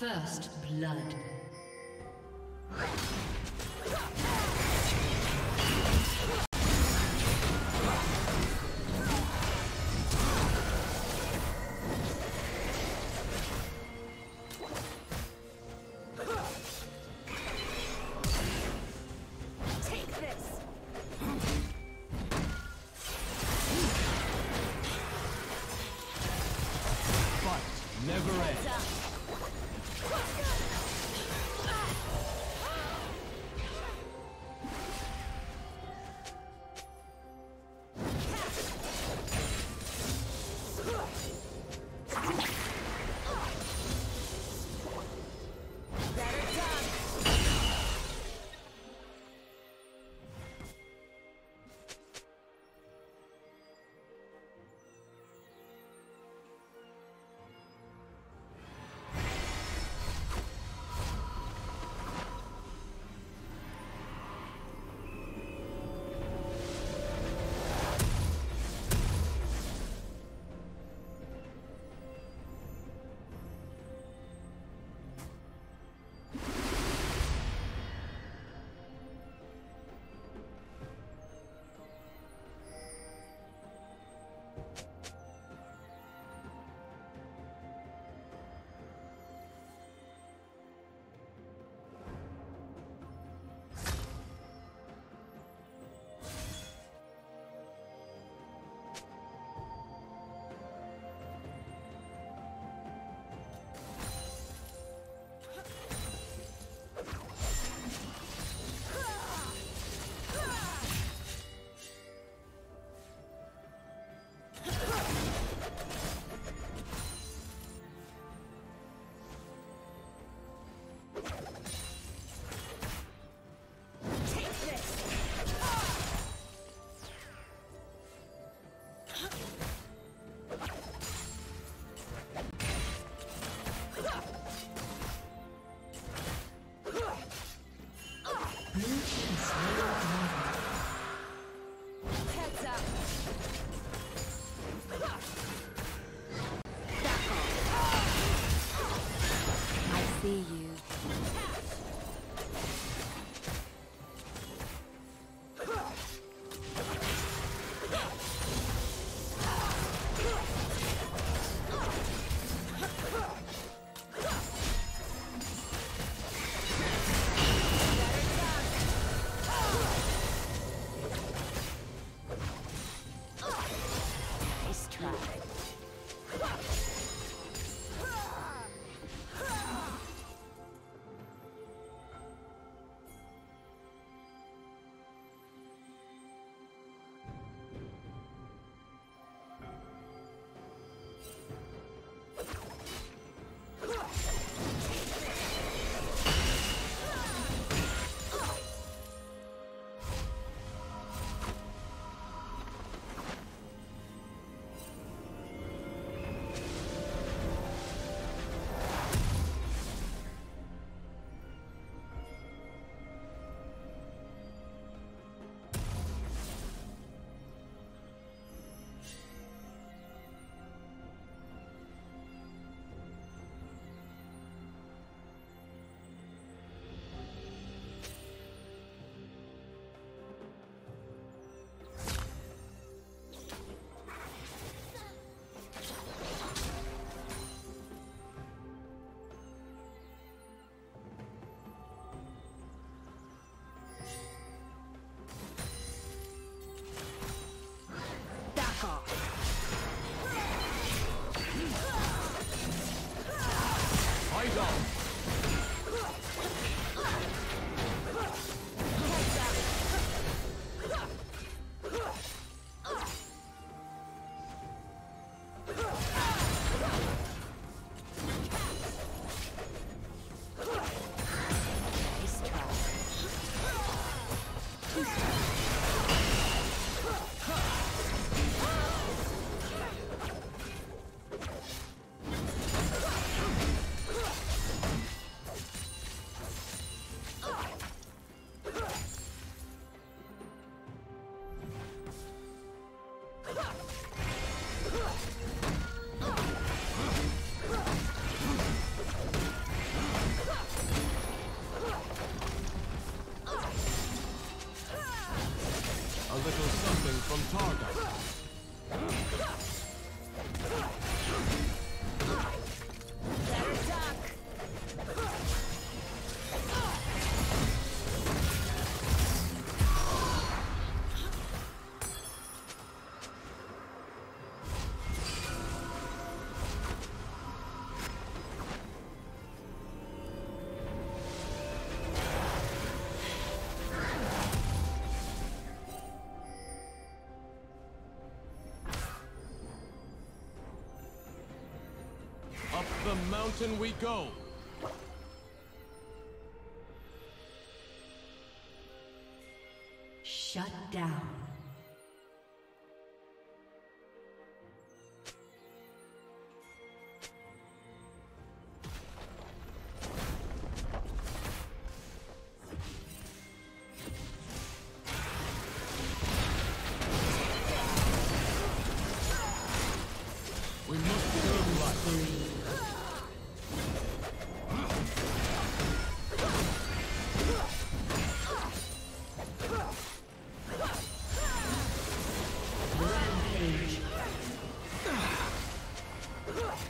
First blood. Mountain we go. Heads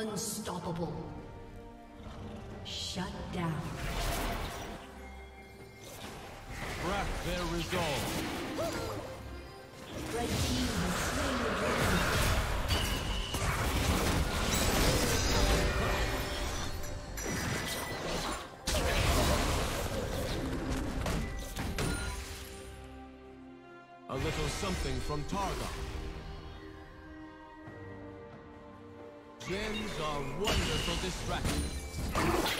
Unstoppable. Shut down. Crack their resolve. Red team has slain the dragon. A little something from Targon. Gems are wonderful distractions.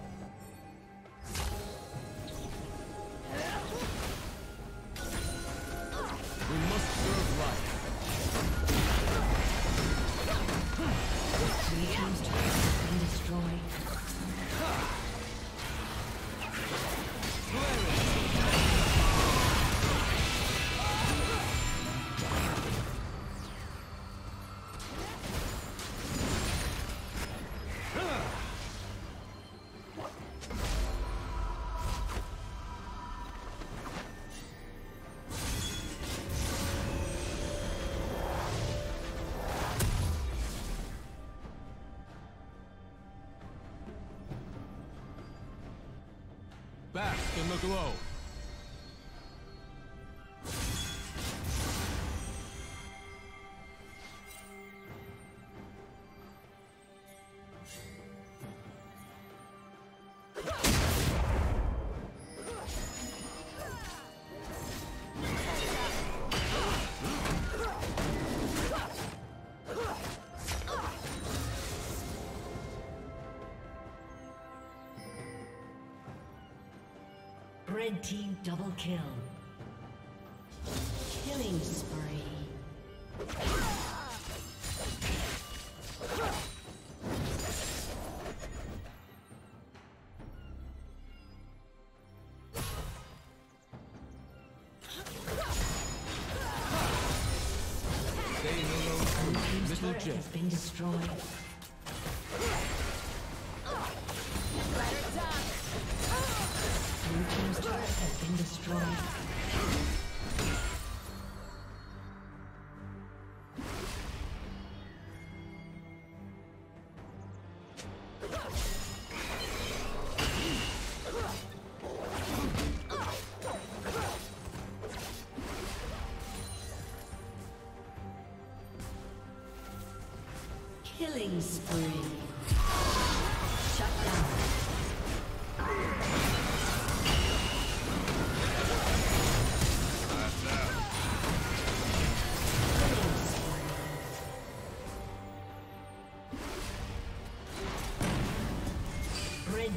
Bask in the glow. Red team double kill. Killing spree. Little Jet has been destroyed.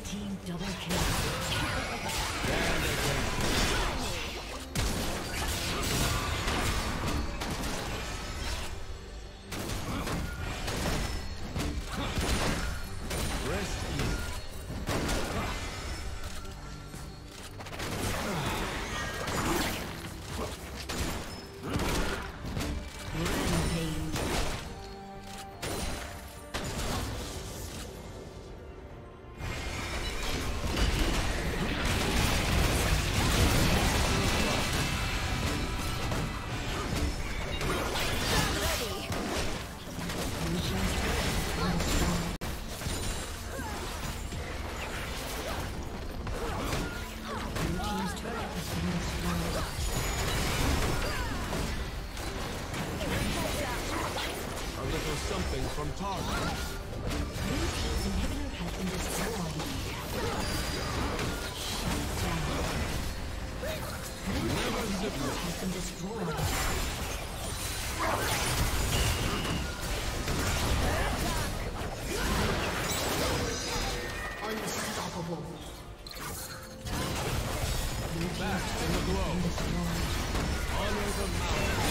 team double kill. inhibitor has been destroyed. Unstoppable. Back in the glow. Honor the mountain.